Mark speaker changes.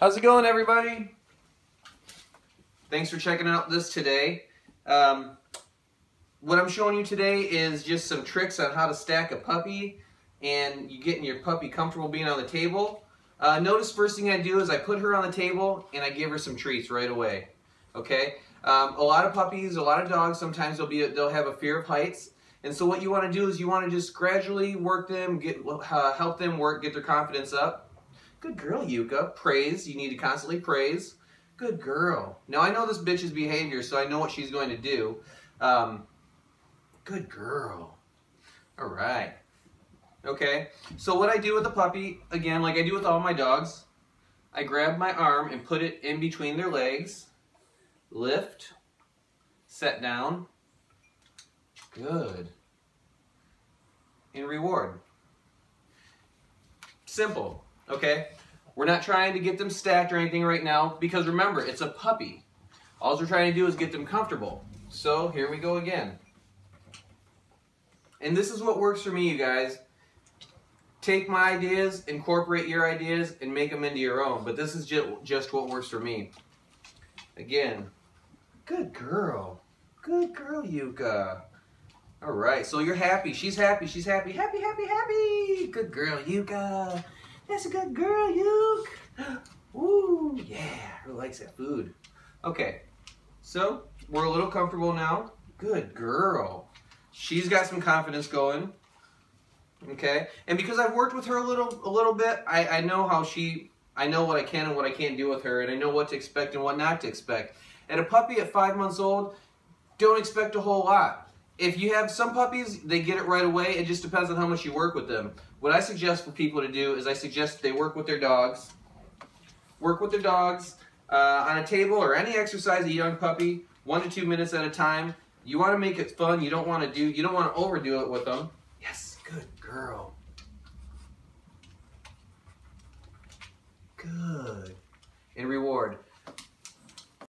Speaker 1: How's it going, everybody? Thanks for checking out this today. Um, what I'm showing you today is just some tricks on how to stack a puppy and you getting your puppy comfortable being on the table. Uh, notice first thing I do is I put her on the table and I give her some treats right away. Okay. Um, a lot of puppies, a lot of dogs, sometimes they'll be they'll have a fear of heights, and so what you want to do is you want to just gradually work them, get uh, help them work, get their confidence up. Good girl, Yuka. Praise. You need to constantly praise. Good girl. Now I know this bitch's behavior, so I know what she's going to do. Um, good girl. All right. Okay. So what I do with the puppy, again, like I do with all my dogs, I grab my arm and put it in between their legs lift, set down, good, and reward. Simple, okay? We're not trying to get them stacked or anything right now because remember, it's a puppy. All we're trying to do is get them comfortable. So here we go again. And this is what works for me, you guys. Take my ideas, incorporate your ideas, and make them into your own. But this is just what works for me. Again, Good girl. Good girl, Yuka. All right, so you're happy. She's happy. She's happy. Happy, happy, happy. Good girl, Yuka. That's a good girl, Yuka. Ooh, yeah. Who likes that food? Okay, so we're a little comfortable now. Good girl. She's got some confidence going. Okay, and because I've worked with her a little, a little bit, I, I know how she, I know what I can and what I can't do with her, and I know what to expect and what not to expect. And a puppy at five months old, don't expect a whole lot. If you have some puppies, they get it right away. It just depends on how much you work with them. What I suggest for people to do is I suggest they work with their dogs. Work with their dogs uh, on a table or any exercise a young puppy, one to two minutes at a time. You want to make it fun. You don't want to do. You don't want to overdo it with them. Yes, good girl.